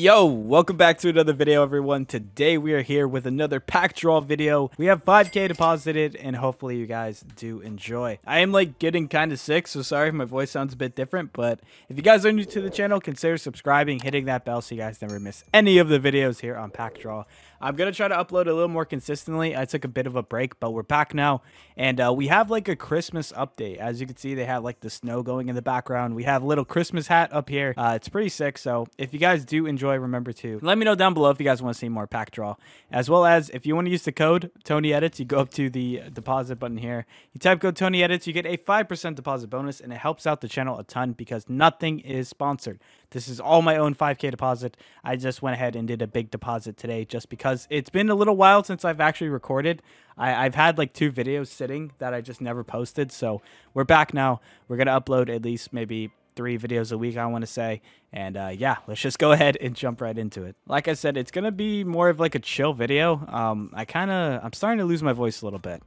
Yo, welcome back to another video everyone. Today we are here with another PackDraw video. We have 5k deposited and hopefully you guys do enjoy. I am like getting kind of sick, so sorry if my voice sounds a bit different, but if you guys are new to the channel, consider subscribing, hitting that bell so you guys never miss any of the videos here on PackDraw. I'm going to try to upload a little more consistently. I took a bit of a break, but we're back now. And uh, we have like a Christmas update. As you can see, they have like the snow going in the background. We have a little Christmas hat up here. Uh, it's pretty sick. So if you guys do enjoy, remember to let me know down below if you guys want to see more PackDraw. As well as if you want to use the code Tony Edits, you go up to the deposit button here. You type code Tony Edits, you get a 5% deposit bonus, and it helps out the channel a ton because nothing is sponsored. This is all my own 5K deposit. I just went ahead and did a big deposit today just because it's been a little while since I've actually recorded. I, have had like two videos sitting that I just never posted. So we're back now. We're going to upload at least maybe three videos a week, I want to say. And uh, yeah, let's just go ahead and jump right into it. Like I said, it's going to be more of like a chill video. Um, I kind of, I'm starting to lose my voice a little bit.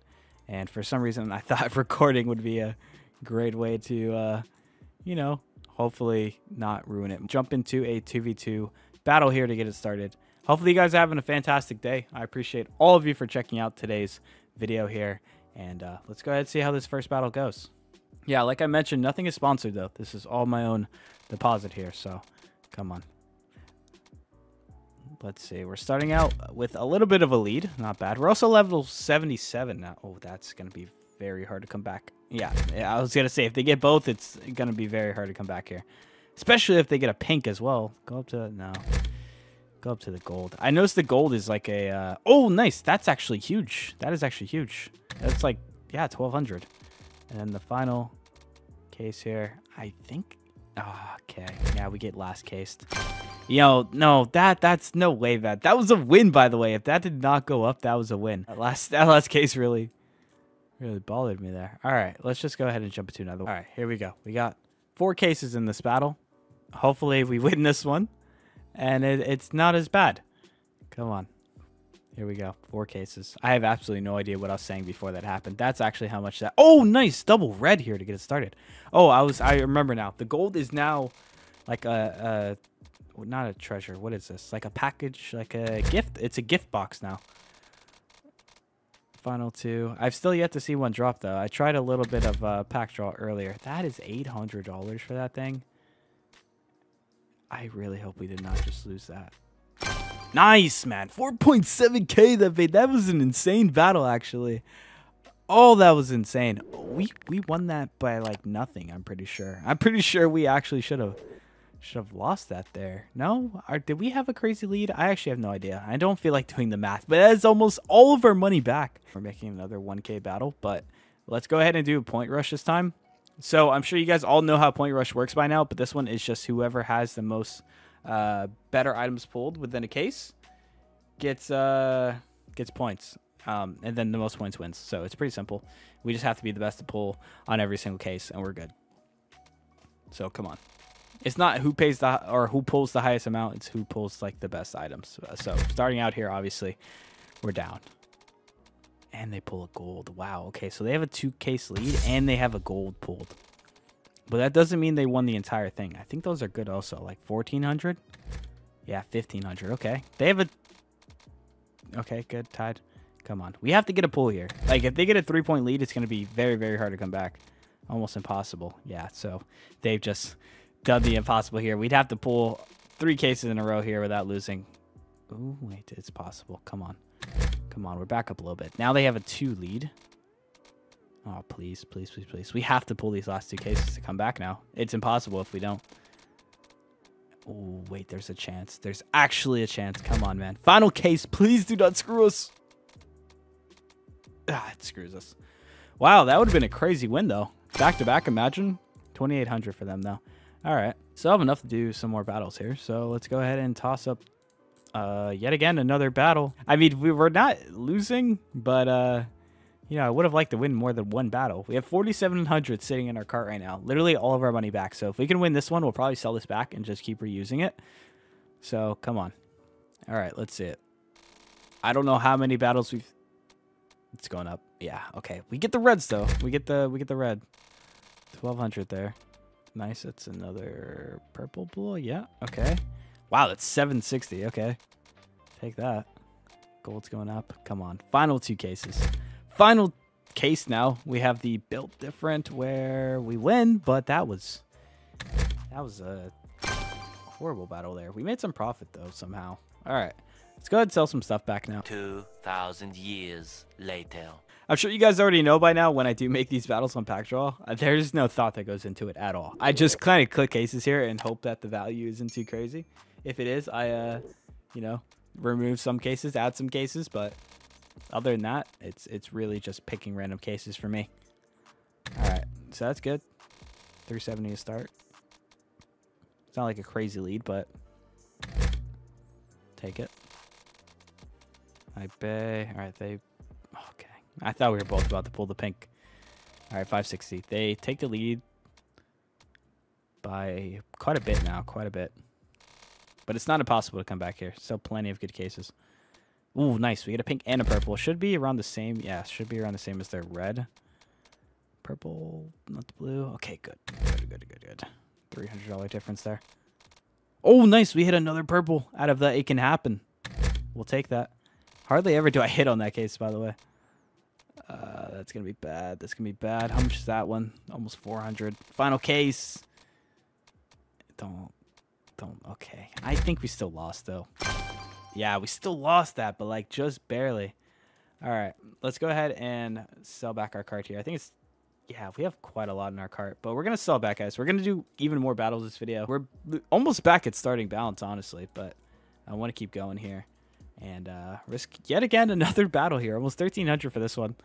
And for some reason, I thought recording would be a great way to, uh, you know, hopefully not ruin it. Jump into a 2v2 battle here to get it started. Hopefully you guys are having a fantastic day. I appreciate all of you for checking out today's video here. And uh, let's go ahead and see how this first battle goes. Yeah, like I mentioned, nothing is sponsored though. This is all my own deposit here, so come on. Let's see. We're starting out with a little bit of a lead. Not bad. We're also level 77 now. Oh, that's going to be very hard to come back. Yeah, I was going to say, if they get both, it's going to be very hard to come back here. Especially if they get a pink as well. Go up to... No. Go up to the gold. I noticed the gold is like a... Uh, oh, nice. That's actually huge. That is actually huge. That's like, yeah, 1,200. And then the final case here, I think... Oh, okay. Yeah, we get last cased. Yo, no, that that's no way, that that was a win, by the way. If that did not go up, that was a win. That last that last case really Really bothered me there. All right, let's just go ahead and jump into another one. All right, here we go. We got four cases in this battle. Hopefully we win this one. And it, it's not as bad. Come on. Here we go. Four cases. I have absolutely no idea what I was saying before that happened. That's actually how much that... Oh, nice. Double red here to get it started. Oh, I was... I remember now. The gold is now like a... a not a treasure. What is this? Like a package, like a gift. It's a gift box now. Final two. I've still yet to see one drop, though. I tried a little bit of uh, PackDraw earlier. That is $800 for that thing. I really hope we did not just lose that. Nice, man. 4.7k that. That was an insane battle, actually. Oh, that was insane. We we won that by, like, nothing, I'm pretty sure. I'm pretty sure we actually should have should have lost that there. No? Or did we have a crazy lead? I actually have no idea. I don't feel like doing the math, but that's almost all of our money back. We're making another 1k battle, but let's go ahead and do a point rush this time. So I'm sure you guys all know how point rush works by now, but this one is just whoever has the most uh, better items pulled within a case gets uh, gets points. Um, and then the most points wins. So it's pretty simple. We just have to be the best to pull on every single case, and we're good. So come on. It's not who pays the or who pulls the highest amount. It's who pulls like the best items. Uh, so starting out here, obviously, we're down. And they pull a gold. Wow. Okay, so they have a two case lead and they have a gold pulled. But that doesn't mean they won the entire thing. I think those are good also. Like 1400. Yeah, 1500. Okay. They have a. Okay, good. Tied. Come on. We have to get a pull here. Like if they get a three point lead, it's going to be very, very hard to come back. Almost impossible. Yeah. So they've just done the impossible here. We'd have to pull three cases in a row here without losing. Oh, wait, it's possible. Come on. Come on, we're back up a little bit. Now they have a two lead. Oh, please, please, please, please. We have to pull these last two cases to come back now. It's impossible if we don't. Oh, wait, there's a chance. There's actually a chance. Come on, man. Final case. Please do not screw us. Ah, it screws us. Wow, that would have been a crazy win, though. Back to back, imagine. 2,800 for them, though. All right. So I have enough to do some more battles here. So let's go ahead and toss up uh, yet again another battle. I mean, we were not losing, but uh, you know, I would have liked to win more than one battle. We have 4,700 sitting in our cart right now. Literally all of our money back. So if we can win this one, we'll probably sell this back and just keep reusing it. So come on. All right, let's see it. I don't know how many battles we've... It's going up. Yeah, okay. We get the reds, though. We get the we get the red. 1,200 there. Nice. That's another purple blue. Yeah. Okay. Wow, that's 760. Okay. Take that. Gold's going up. Come on. Final two cases. Final case now. We have the built different where we win, but that was that was a horrible battle there. We made some profit though somehow. All right. Let's go ahead and sell some stuff back now. 2,000 years later. I'm sure you guys already know by now when I do make these battles on PackDraw, uh, there's no thought that goes into it at all. I just kind of click cases here and hope that the value isn't too crazy. If it is, I, uh, you know, remove some cases, add some cases, but other than that, it's it's really just picking random cases for me. All right, so that's good. 370 to start. It's not like a crazy lead, but take it. I bay. All right, they. I thought we were both about to pull the pink. All right, 560. They take the lead by quite a bit now, quite a bit. But it's not impossible to come back here. Still plenty of good cases. Ooh, nice. We get a pink and a purple. Should be around the same. Yeah, should be around the same as their red. Purple, not the blue. Okay, good. Good, good, good, good. $300 difference there. Oh, nice. We hit another purple out of the It Can Happen. We'll take that. Hardly ever do I hit on that case, by the way. Uh, that's going to be bad. That's going to be bad. How much is that one? Almost 400. Final case. Don't. Don't. Okay. I think we still lost, though. Yeah, we still lost that, but, like, just barely. All right. Let's go ahead and sell back our cart here. I think it's... Yeah, we have quite a lot in our cart, but we're going to sell back, guys. We're going to do even more battles this video. We're almost back at starting balance, honestly, but I want to keep going here and uh, risk yet again another battle here. Almost 1300 for this one.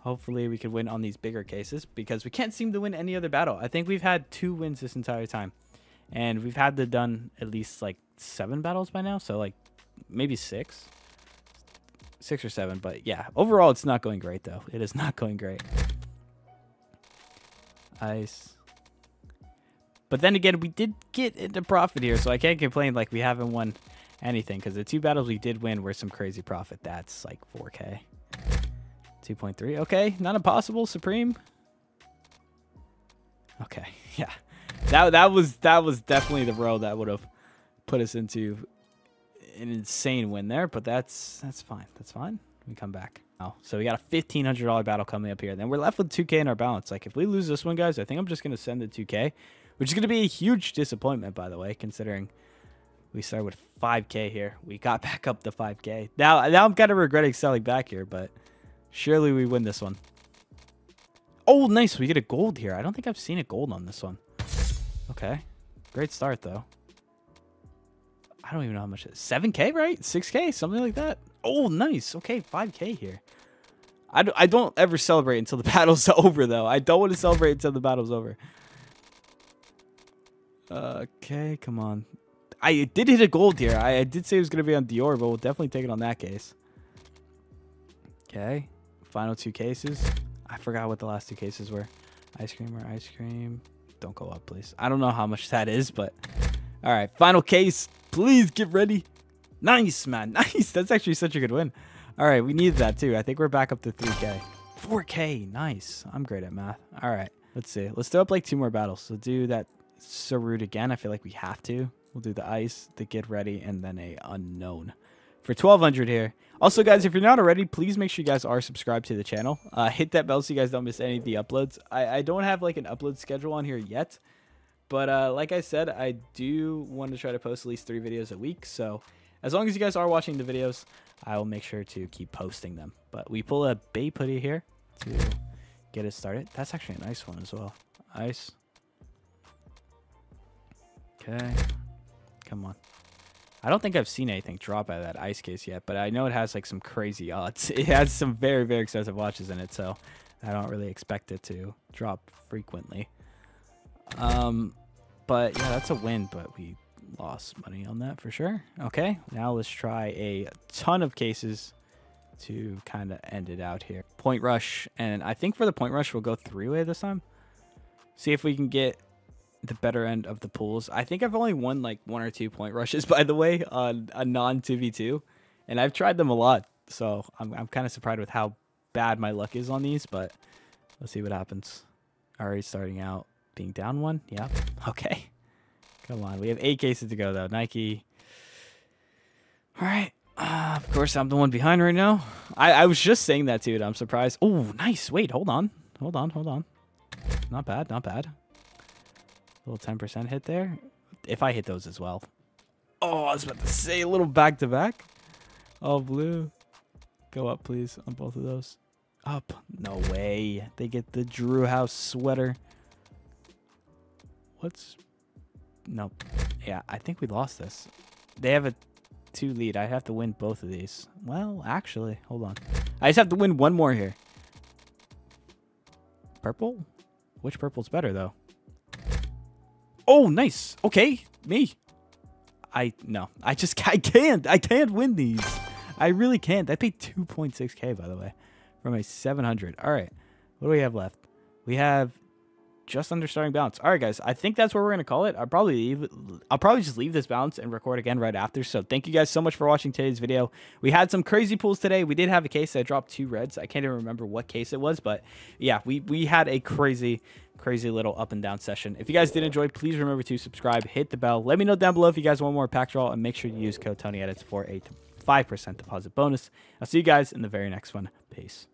Hopefully we can win on these bigger cases because we can't seem to win any other battle. I think we've had two wins this entire time. And we've had to done at least like seven battles by now. So like maybe six. Six or seven. But yeah, overall it's not going great though. It is not going great. Ice. But then again, we did get into profit here. So I can't complain like we haven't won anything because the two battles we did win were some crazy profit. That's like 4K. 2.3. Okay, not impossible. Supreme. Okay, yeah. That that was that was definitely the road that would have put us into an insane win there, but that's that's fine. That's fine. We come back. Oh, so we got a fifteen hundred dollar battle coming up here. Then we're left with two K in our balance. Like if we lose this one, guys, I think I'm just gonna send the two K, which is gonna be a huge disappointment, by the way, considering we started with 5K here. We got back up to 5K. Now, now I'm kind of regretting selling back here, but surely we win this one. Oh, nice. We get a gold here. I don't think I've seen a gold on this one. Okay. Great start, though. I don't even know how much it is. 7K, right? 6K? Something like that. Oh, nice. Okay, 5K here. I don't ever celebrate until the battle's over, though. I don't want to celebrate until the battle's over. Uh, okay, come on. I did hit a gold here. I, I did say it was going to be on Dior, but we'll definitely take it on that case. Okay. Final two cases. I forgot what the last two cases were. Ice cream or ice cream. Don't go up, please. I don't know how much that is, but... All right. Final case. Please get ready. Nice, man. Nice. That's actually such a good win. All right. We needed that, too. I think we're back up to 3K. 4K. Nice. I'm great at math. All right. Let's see. Let's throw up like two more battles. So do that Sarut again. I feel like we have to. We'll do the ice, the get ready, and then a unknown for 1200 here. Also, guys, if you're not already, please make sure you guys are subscribed to the channel. Uh, hit that bell so you guys don't miss any of the uploads. I, I don't have like an upload schedule on here yet, but uh, like I said, I do want to try to post at least three videos a week. So as long as you guys are watching the videos, I will make sure to keep posting them. But we pull a Bay Putty here to get it started. That's actually a nice one as well. Ice. Okay. Come on. I don't think I've seen anything drop out of that ice case yet, but I know it has like some crazy odds. It has some very, very expensive watches in it, so I don't really expect it to drop frequently. Um, but yeah, that's a win, but we lost money on that for sure. Okay, now let's try a ton of cases to kind of end it out here. Point rush, and I think for the point rush, we'll go three-way this time. See if we can get the better end of the pools. I think I've only won like one or two point rushes, by the way, on a non 2v2. And I've tried them a lot. So I'm, I'm kind of surprised with how bad my luck is on these, but let's see what happens. Already starting out being down one. Yeah. Okay. Come on. We have eight cases to go, though. Nike. All right. Uh, of course, I'm the one behind right now. I, I was just saying that, dude. I'm surprised. Oh, nice. Wait, hold on. Hold on, hold on. Not bad, not bad. Little 10% hit there. If I hit those as well. Oh, I was about to say a little back to back. Oh, blue. Go up, please, on both of those. Up. No way. They get the Drew House sweater. What's... Nope. Yeah, I think we lost this. They have a two lead. I have to win both of these. Well, actually, hold on. I just have to win one more here. Purple? Which purple's better, though? Oh, nice. Okay, me. I, no. I just, I can't. I can't win these. I really can't. I paid 2.6k, by the way, from a 700. All right. What do we have left? We have just under starting balance. All right, guys. I think that's where we're gonna call it. I'll probably leave. I'll probably just leave this balance and record again right after. So thank you guys so much for watching today's video. We had some crazy pulls today. We did have a case that dropped two reds. I can't even remember what case it was, but yeah, we we had a crazy crazy little up and down session. If you guys did enjoy, please remember to subscribe, hit the bell. Let me know down below if you guys want more PackDraw, and make sure you use code Tony Edits for a 5% deposit bonus. I'll see you guys in the very next one. Peace.